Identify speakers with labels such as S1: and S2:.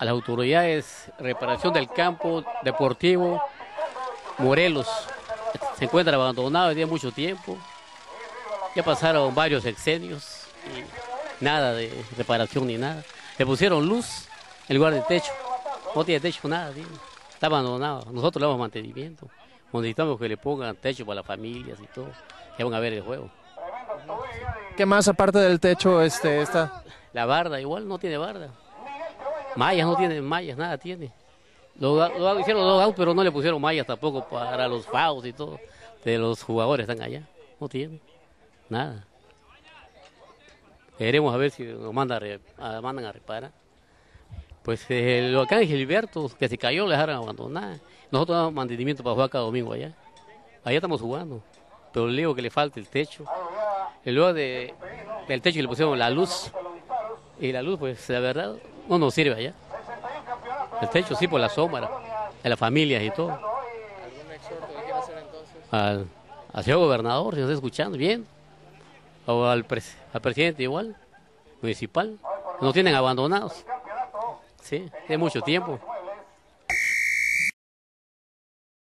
S1: a las autoridades, reparación del campo deportivo, Morelos, se encuentra abandonado desde mucho tiempo. Ya pasaron varios exenios y nada de reparación ni nada. Le pusieron luz en lugar de techo. No tiene techo, nada. Está abandonado. Nosotros le damos mantenimiento. Necesitamos que le pongan techo para las familias y todo. Que van a ver el juego.
S2: ¿Qué más aparte del techo este está?
S1: La barda, igual no tiene barda. Mallas no tiene mallas, nada tiene. Lo, hicieron los out, pero no le pusieron mallas tampoco para los faos y todo. De los jugadores están allá. No tiene nada. Queremos a ver si nos mandan a, mandan a reparar. Pues el huracán Gilberto, que se cayó, le dejaron abandonar. Nosotros damos mantenimiento para jugar cada domingo allá. Allá estamos jugando. Pero le digo que le falta el techo. Y luego de, del techo le pusieron la luz. Y la luz, pues la verdad, no nos sirve allá. El techo sí por la sombra, de las familias y todo. Al, al señor gobernador, si está escuchando, bien. O al, al presidente igual, municipal. Nos tienen abandonados. Sí, de mucho tiempo.